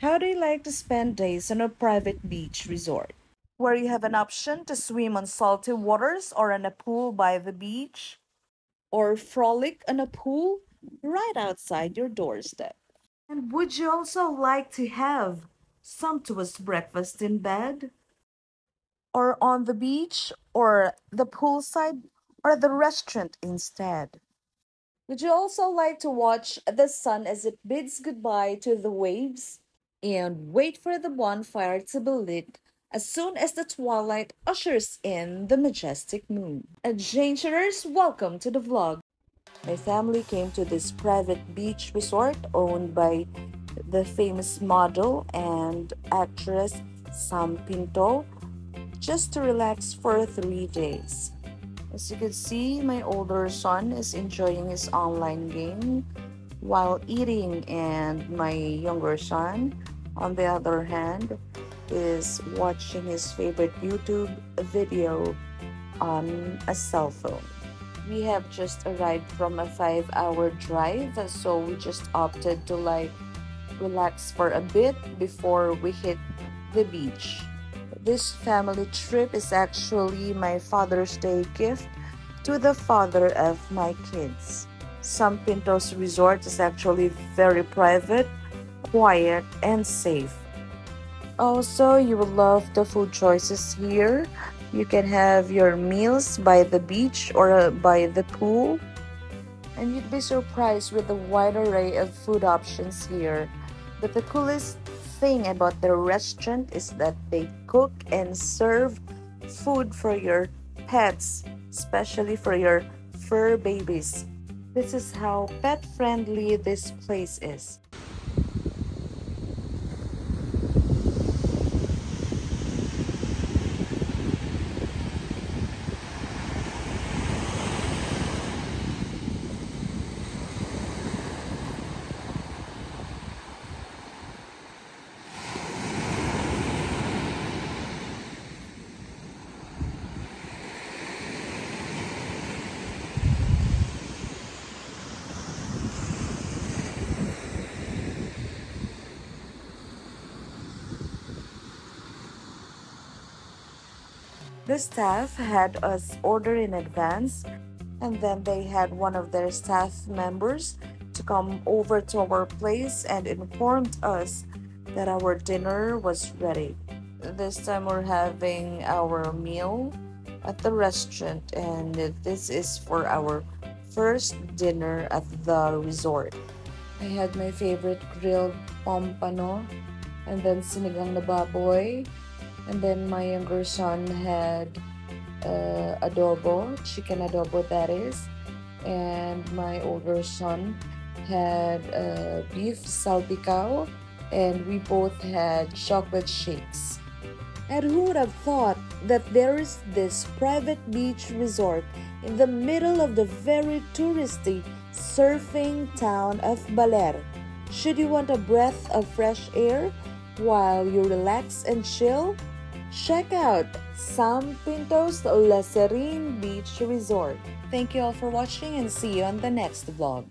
How do you like to spend days on a private beach resort? Where you have an option to swim on salty waters or in a pool by the beach? Or frolic in a pool right outside your doorstep? And would you also like to have sumptuous breakfast in bed? Or on the beach? Or the poolside? Or the restaurant instead? Would you also like to watch the sun as it bids goodbye to the waves? And wait for the bonfire to be lit as soon as the twilight ushers in the majestic moon. Adventurers, welcome to the vlog. My family came to this private beach resort owned by the famous model and actress Sam Pinto just to relax for three days. As you can see, my older son is enjoying his online game while eating, and my younger son, on the other hand, is watching his favorite YouTube video on a cell phone. We have just arrived from a five hour drive, so we just opted to like relax for a bit before we hit the beach. This family trip is actually my Father's Day gift to the father of my kids. Sam Pinto's resort is actually very private, quiet, and safe. Also, you will love the food choices here. You can have your meals by the beach or uh, by the pool. And you'd be surprised with the wide array of food options here. But the coolest thing about the restaurant is that they cook and serve food for your pets, especially for your fur babies. This is how pet friendly this place is. The staff had us order in advance, and then they had one of their staff members to come over to our place and informed us that our dinner was ready. This time we're having our meal at the restaurant, and this is for our first dinner at the resort. I had my favorite grilled pompano and then sinigang na baboy and then my younger son had uh, adobo, chicken adobo that is. And my older son had uh, beef salpicao. And we both had chocolate shakes. And who would have thought that there is this private beach resort in the middle of the very touristy surfing town of Baler? Should you want a breath of fresh air while you relax and chill? Check out Sam Pinto's La Serene Beach Resort. Thank you all for watching and see you on the next vlog.